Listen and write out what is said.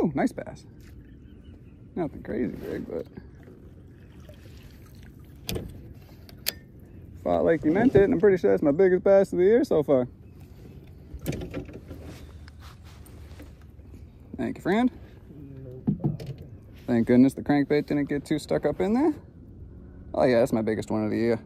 Woo, nice bass. Nothing crazy big, but fought like you meant it, and I'm pretty sure that's my biggest bass of the year so far. Thank you, friend. Thank goodness the crankbait didn't get too stuck up in there. Oh yeah, that's my biggest one of the year.